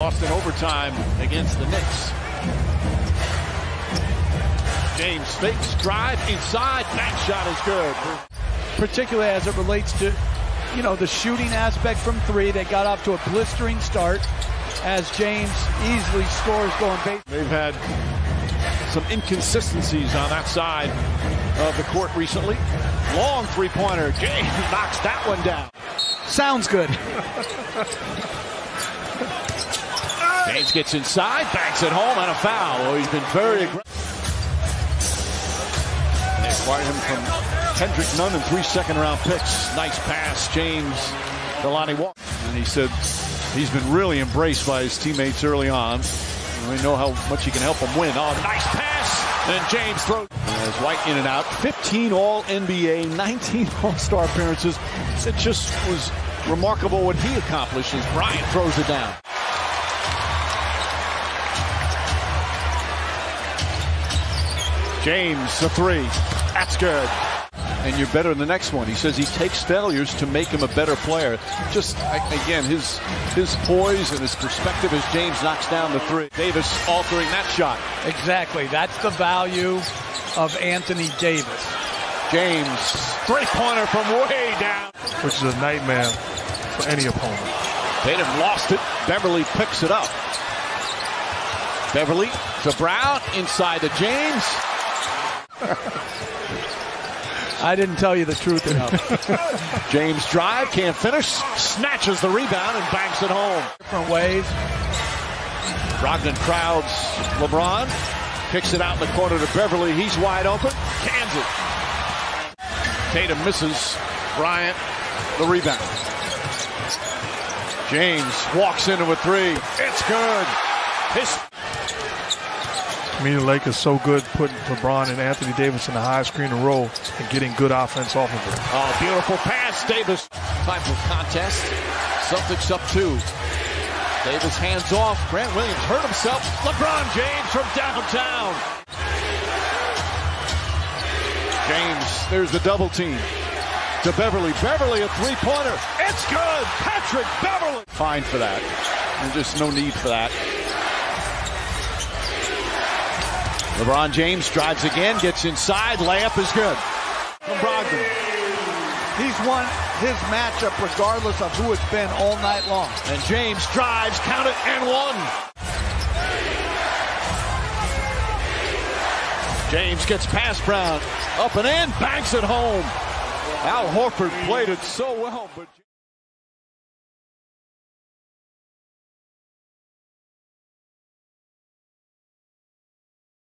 Lost in overtime against the Knicks. James fakes, drive inside, bank shot is good. particularly as it relates to, you know, the shooting aspect from three. They got off to a blistering start as James easily scores going base. They've had some inconsistencies on that side of the court recently. Long three-pointer. James knocks that one down. Sounds good. Gets inside, banks it home, and a foul. Oh, he's been very aggressive. They acquired him from Kendrick Nunn and three second-round picks. Nice pass, James to Lonnie Walker. And he said he's been really embraced by his teammates early on. We know how much he can help them win. Oh, nice pass! And James throws. As White in and out. 15 All-NBA, 19 All-Star appearances. It just was remarkable what he accomplished as Bryant throws it down. James, the three. That's good. And you're better than the next one. He says he takes failures to make him a better player. Just, again, his his poise and his perspective as James knocks down the three. Davis altering that shot. Exactly. That's the value of Anthony Davis. James, three-pointer from way down. which is a nightmare for any opponent. Tatum lost it. Beverley picks it up. Beverley to Brown, inside to James. I didn't tell you the truth enough. James drive, can't finish, snatches the rebound and banks it home. Different ways. Brogdon crowds LeBron, kicks it out in the corner to Beverley. He's wide open, cans it. Tatum misses. Bryant, the rebound. James walks into a three. It's good. His I mean, the Lakers so good putting LeBron and Anthony Davis in the high screen and roll and getting good offense off of it. Oh, beautiful pass, Davis. Time for contest. Celtics up two. Davis hands off. Grant Williams hurt himself. LeBron James from downtown. James, there's the double team. To Beverley. Beverley, a three-pointer. It's good. Patrick Beverley. Fine for that. There's just no need for that. LeBron James drives again, gets inside. Layup is good. From Brogdon. He's won his matchup regardless of who it's been all night long. And James drives, count it, and one. James gets past Brown, up and in, banks it home. Al Horford played it so well, but.